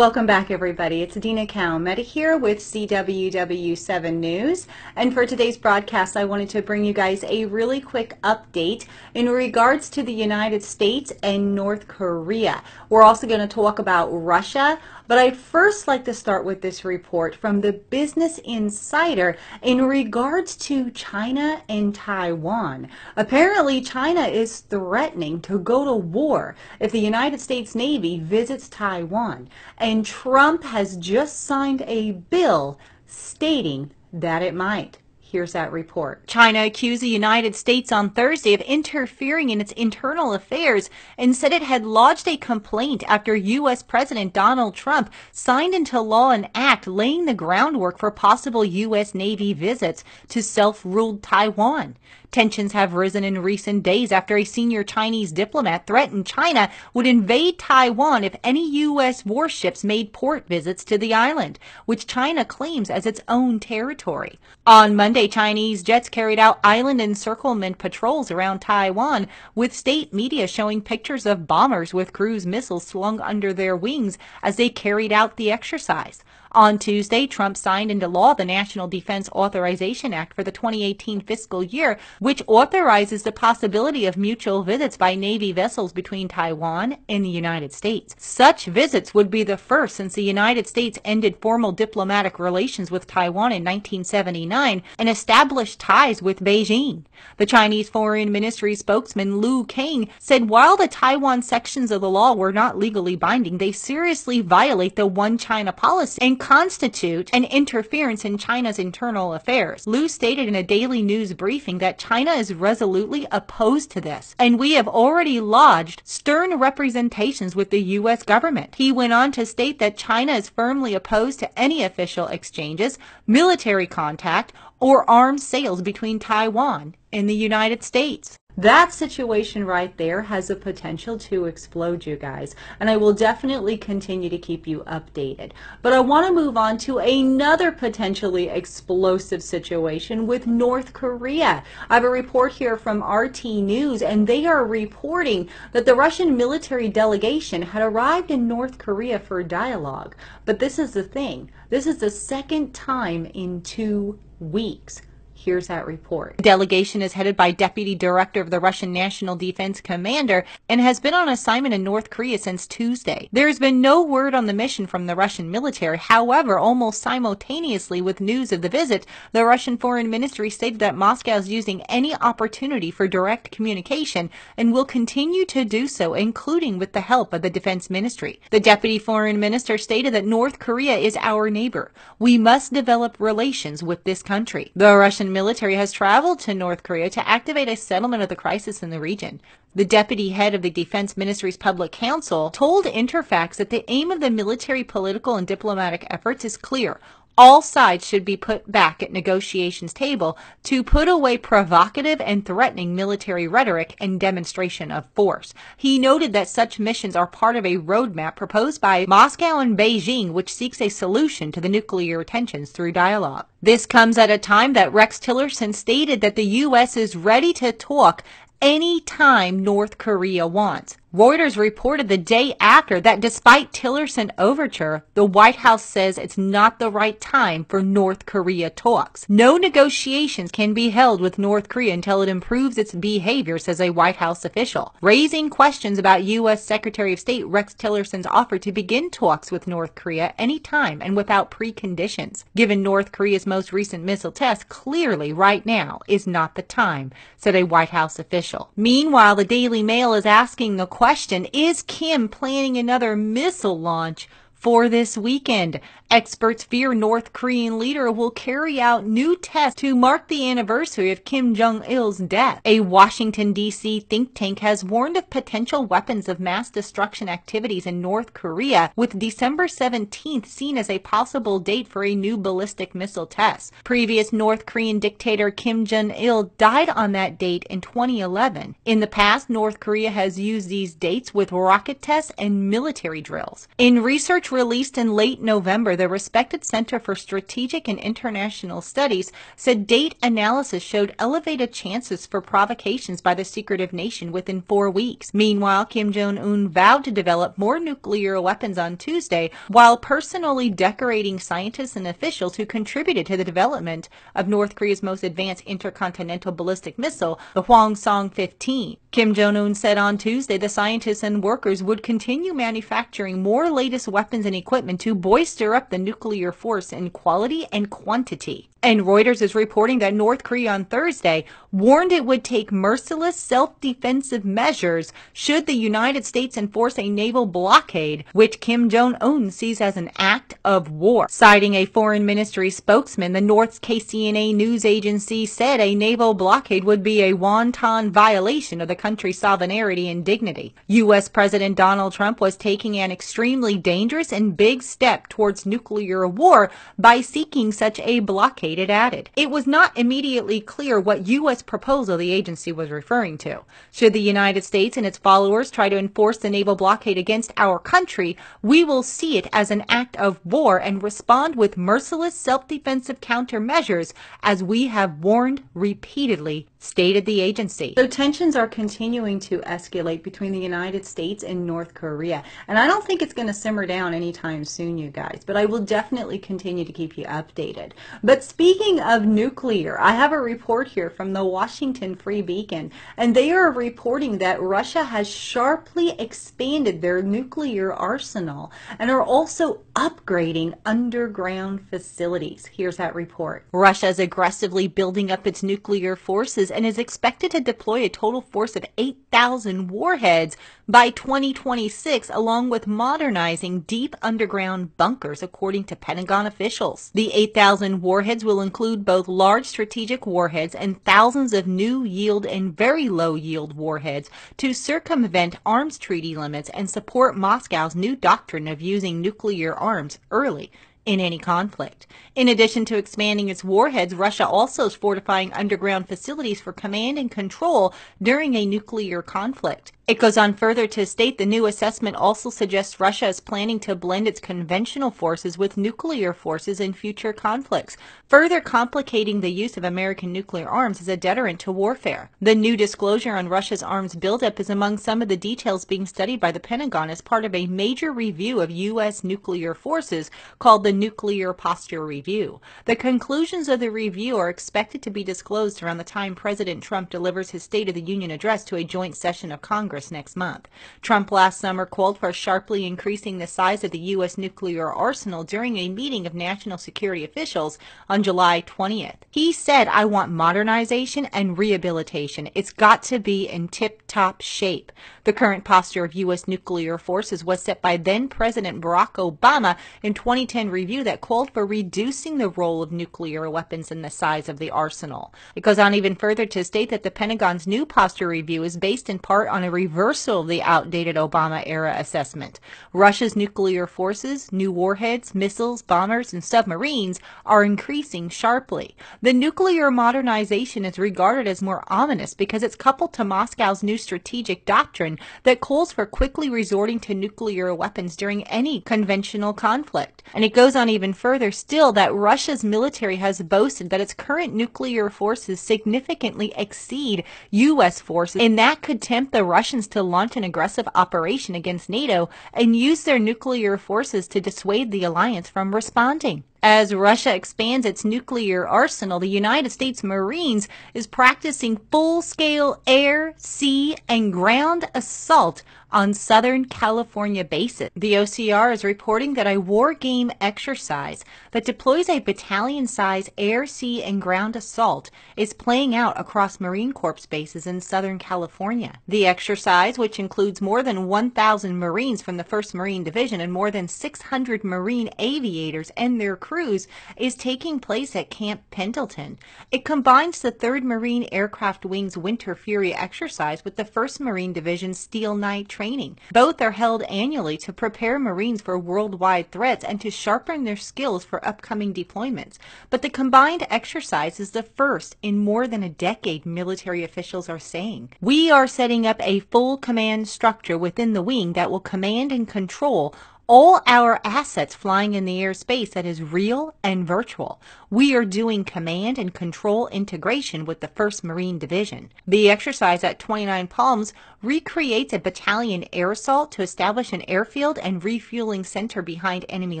Welcome back, everybody. It's Dina Calmetta here with CWW7 News. And for today's broadcast, I wanted to bring you guys a really quick update in regards to the United States and North Korea. We're also going to talk about Russia, but I'd first like to start with this report from the Business Insider in regards to China and Taiwan. Apparently, China is threatening to go to war if the United States Navy visits Taiwan and Trump has just signed a bill stating that it might. Here's that report. China accused the United States on Thursday of interfering in its internal affairs and said it had lodged a complaint after U.S. President Donald Trump signed into law an act laying the groundwork for possible U.S. Navy visits to self-ruled Taiwan. Tensions have risen in recent days after a senior Chinese diplomat threatened China would invade Taiwan if any U.S. warships made port visits to the island, which China claims as its own territory. On Monday, Chinese jets carried out island encirclement patrols around Taiwan, with state media showing pictures of bombers with cruise missiles slung under their wings as they carried out the exercise. On Tuesday, Trump signed into law the National Defense Authorization Act for the 2018 fiscal year, which authorizes the possibility of mutual visits by Navy vessels between Taiwan and the United States. Such visits would be the first since the United States ended formal diplomatic relations with Taiwan in 1979 and established ties with Beijing. The Chinese Foreign Ministry spokesman Lu Kang said while the Taiwan sections of the law were not legally binding, they seriously violate the One China policy and constitute an interference in China's internal affairs. Lu stated in a daily news briefing that China is resolutely opposed to this, and we have already lodged stern representations with the U.S. government. He went on to state that China is firmly opposed to any official exchanges, military contact, or arms sales between Taiwan and the United States. That situation right there has the potential to explode, you guys. And I will definitely continue to keep you updated. But I want to move on to another potentially explosive situation with North Korea. I have a report here from RT News, and they are reporting that the Russian military delegation had arrived in North Korea for dialogue. But this is the thing this is the second time in two weeks. Here's that report. The delegation is headed by Deputy Director of the Russian National Defense Commander and has been on assignment in North Korea since Tuesday. There has been no word on the mission from the Russian military. However, almost simultaneously with news of the visit, the Russian Foreign Ministry stated that Moscow is using any opportunity for direct communication and will continue to do so, including with the help of the Defense Ministry. The Deputy Foreign Minister stated that North Korea is our neighbor. We must develop relations with this country. The Russian military has traveled to North Korea to activate a settlement of the crisis in the region. The deputy head of the Defense Ministry's Public Council told Interfax that the aim of the military, political, and diplomatic efforts is clear all sides should be put back at negotiations table to put away provocative and threatening military rhetoric and demonstration of force. He noted that such missions are part of a roadmap proposed by Moscow and Beijing which seeks a solution to the nuclear tensions through dialogue. This comes at a time that Rex Tillerson stated that the U.S. is ready to talk anytime North Korea wants. Reuters reported the day after that despite Tillerson overture, the White House says it's not the right time for North Korea talks. No negotiations can be held with North Korea until it improves its behavior, says a White House official, raising questions about U.S. Secretary of State Rex Tillerson's offer to begin talks with North Korea anytime and without preconditions. Given North Korea's most recent missile test, clearly right now is not the time, said a White House official. Meanwhile, the Daily Mail is asking the question Is Kim planning another missile launch for this weekend. Experts fear North Korean leader will carry out new tests to mark the anniversary of Kim Jong il's death. A Washington, D.C. think tank has warned of potential weapons of mass destruction activities in North Korea, with December 17th seen as a possible date for a new ballistic missile test. Previous North Korean dictator Kim Jong il died on that date in 2011. In the past, North Korea has used these dates with rocket tests and military drills. In research released in late November, the respected Center for Strategic and International Studies said date analysis showed elevated chances for provocations by the secretive nation within four weeks. Meanwhile, Kim Jong un vowed to develop more nuclear weapons on Tuesday while personally decorating scientists and officials who contributed to the development of North Korea's most advanced intercontinental ballistic missile, the Hwasong 15. Kim Jong un said on Tuesday the scientists and workers would continue manufacturing more latest weapons and equipment to bolster up the nuclear force in quality and quantity. And Reuters is reporting that North Korea on Thursday warned it would take merciless self-defensive measures should the United States enforce a naval blockade, which Kim Jong-un sees as an act of war. Citing a foreign ministry spokesman, the North's KCNA news agency said a naval blockade would be a wanton violation of the country's sovereignty and dignity. U.S. President Donald Trump was taking an extremely dangerous and big step towards nuclear war by seeking such a blockade it added. It was not immediately clear what U.S. proposal the agency was referring to. Should the United States and its followers try to enforce the naval blockade against our country, we will see it as an act of war and respond with merciless self-defensive countermeasures as we have warned repeatedly stated the agency. So tensions are continuing to escalate between the United States and North Korea. And I don't think it's going to simmer down anytime soon, you guys, but I will definitely continue to keep you updated. But speaking of nuclear, I have a report here from the Washington Free Beacon, and they are reporting that Russia has sharply expanded their nuclear arsenal and are also upgrading underground facilities. Here's that report. Russia is aggressively building up its nuclear forces and is expected to deploy a total force of 8,000 warheads by 2026, along with modernizing deep underground bunkers, according to Pentagon officials. The 8,000 warheads will include both large strategic warheads and thousands of new yield and very low yield warheads to circumvent arms treaty limits and support Moscow's new doctrine of using nuclear arms early in any conflict. In addition to expanding its warheads, Russia also is fortifying underground facilities for command and control during a nuclear conflict. It goes on further to state the new assessment also suggests Russia is planning to blend its conventional forces with nuclear forces in future conflicts, further complicating the use of American nuclear arms as a deterrent to warfare. The new disclosure on Russia's arms buildup is among some of the details being studied by the Pentagon as part of a major review of U.S. nuclear forces called the Nuclear Posture Review. The conclusions of the review are expected to be disclosed around the time President Trump delivers his State of the Union address to a joint session of Congress next month. Trump last summer called for sharply increasing the size of the U.S. nuclear arsenal during a meeting of national security officials on July 20th. He said, I want modernization and rehabilitation. It's got to be in tip top shape. The current posture of U.S. nuclear forces was set by then President Barack Obama in 2010 review that called for reducing the role of nuclear weapons in the size of the arsenal. It goes on even further to state that the Pentagon's new posture review is based in part on a reversal of the outdated Obama era assessment. Russia's nuclear forces, new warheads, missiles, bombers, and submarines are increasing sharply. The nuclear modernization is regarded as more ominous because it's coupled to Moscow's new strategic doctrine that calls for quickly resorting to nuclear weapons during any conventional conflict. And it goes on even further still that Russia's military has boasted that its current nuclear forces significantly exceed U.S. forces, and that could tempt the Russians to launch an aggressive operation against NATO and use their nuclear forces to dissuade the alliance from responding. As Russia expands its nuclear arsenal, the United States Marines is practicing full-scale air, sea, and ground assault on Southern California bases. The OCR is reporting that a war game exercise that deploys a battalion-size air, sea, and ground assault is playing out across Marine Corps bases in Southern California. The exercise, which includes more than 1,000 Marines from the 1st Marine Division and more than 600 Marine aviators and their crews, is taking place at Camp Pendleton. It combines the 3rd Marine Aircraft Wing's Winter Fury exercise with the 1st Marine Division's Steel Knight training. Both are held annually to prepare Marines for worldwide threats and to sharpen their skills for upcoming deployments. But the combined exercise is the first in more than a decade, military officials are saying. We are setting up a full command structure within the wing that will command and control all our assets flying in the airspace that is real and virtual. We are doing command and control integration with the 1st Marine Division. The exercise at 29 Palms recreates a battalion air assault to establish an airfield and refueling center behind enemy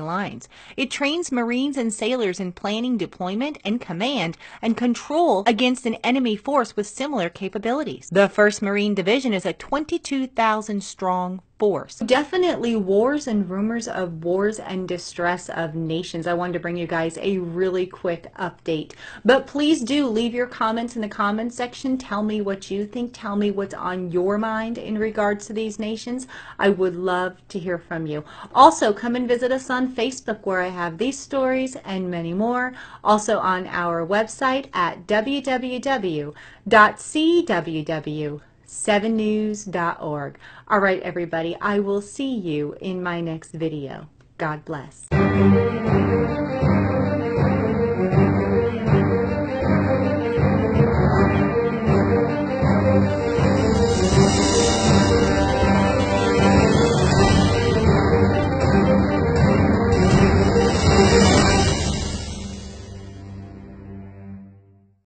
lines. It trains Marines and sailors in planning, deployment, and command and control against an enemy force with similar capabilities. The 1st Marine Division is a 22,000 strong force. Definitely wars and rumors of wars and distress of nations. I wanted to bring you guys a really quick update. But please do leave your comments in the comments section. Tell me what you think. Tell me what's on your mind in regards to these nations. I would love to hear from you. Also, come and visit us on Facebook where I have these stories and many more. Also on our website at www.cww 7news.org. All right, everybody, I will see you in my next video. God bless.